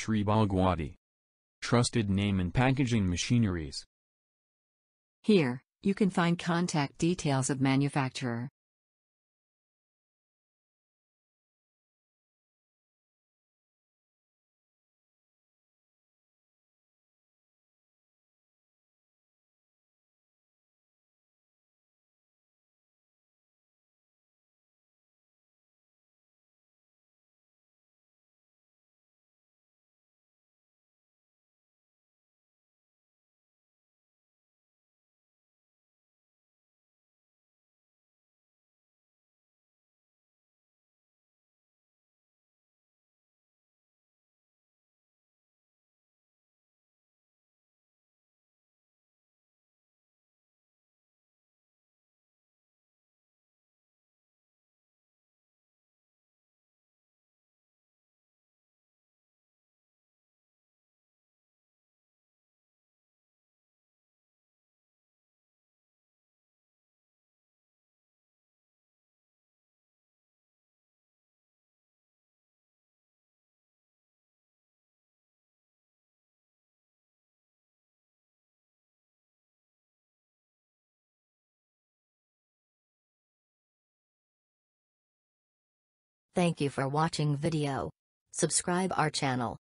Shree Bhagwati. Trusted name in packaging machineries. Here, you can find contact details of manufacturer. Thank you for watching video. Subscribe our channel.